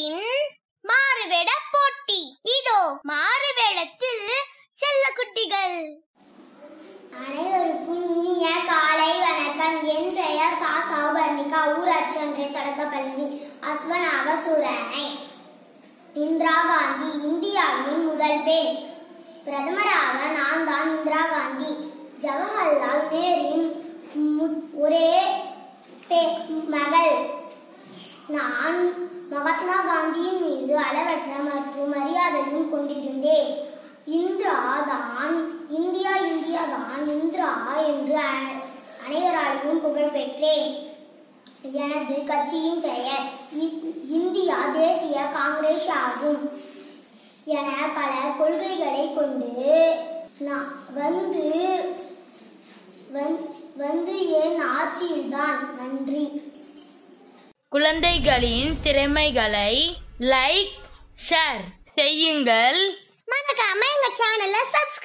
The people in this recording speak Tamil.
மாறுவேட போட்டி. இதோ மாறுவேடத்தில் செல்ல குட்டிகள். அனைவருக்கும் இனிய காலை வணக்கம். என் பெயர் சா. சௌபர்ணிகா. ஊராட்சி ஒன்றிய தொடக்கப்பள்ளி அஸ்வனாக சூரணை இந்திரா காந்தி இந்தியாவின் முதல் பெண். பிரதமராக நான் தான் இந்திரா காந்தி. ஜவஹர்லால் நேருவின் மு- ஒரே மகள். நான் மகாத்மா காந்தியின் மீது அளவற்ற மற்றும் மரியாதையும் கொண்டிருந்தேன். இந்திரா தான் இந்தியா இந்தியா தான் இந்திரா என்று அனைவராலையும் புகழ் பெற்றேன். எனது கட்சியின் பெயர் இ- இந்தியா தேசிய காங்கிரஸ் ஆகும். என பல கொள்கைகளை கொண்டு நான் வந்து வந்- வந்து என் ஆட்சியில்தான். நன்றி. குழந்தைகளின் திறமைகளை லைக் ஷேர் செய்யுங்கள். மறக்காம எங்க சேனலை சப்ஸ்கிரைப்